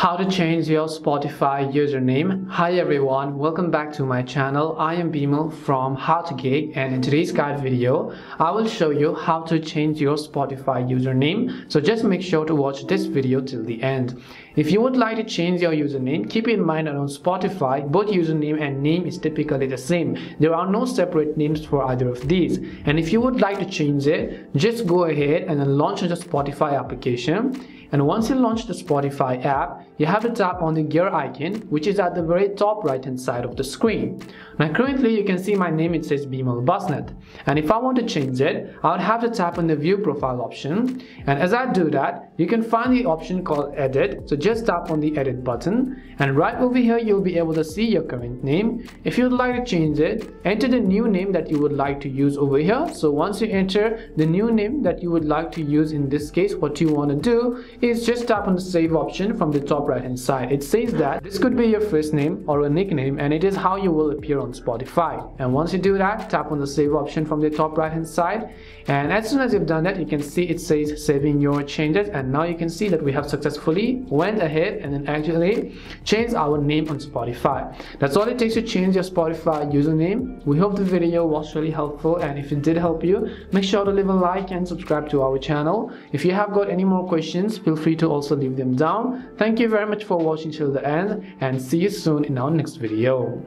How to change your Spotify username. Hi everyone, welcome back to my channel. I am Bimal from How to Geek and in today's guide video, I will show you how to change your Spotify username. So just make sure to watch this video till the end. If you would like to change your username, keep in mind that on Spotify, both username and name is typically the same. There are no separate names for either of these. And if you would like to change it, just go ahead and launch the Spotify application and once you launch the Spotify app, you have to tap on the gear icon, which is at the very top right hand side of the screen. Now currently you can see my name, it says Bimal Basnet. And if I want to change it, I would have to tap on the view profile option. And as I do that, you can find the option called edit. So just tap on the edit button. And right over here, you'll be able to see your current name. If you'd like to change it, enter the new name that you would like to use over here. So once you enter the new name that you would like to use in this case, what you want to do is just tap on the save option from the top right hand side. It says that this could be your first name or a nickname and it is how you will appear on Spotify. And once you do that, tap on the save option from the top right hand side and as soon as you've done that, you can see it says saving your changes and now you can see that we have successfully went ahead and then actually changed our name on Spotify. That's all it takes to change your Spotify username. We hope the video was really helpful and if it did help you, make sure to leave a like and subscribe to our channel. If you have got any more questions, feel free to also leave them down. Thank you very much for watching till the end and see you soon in our next video.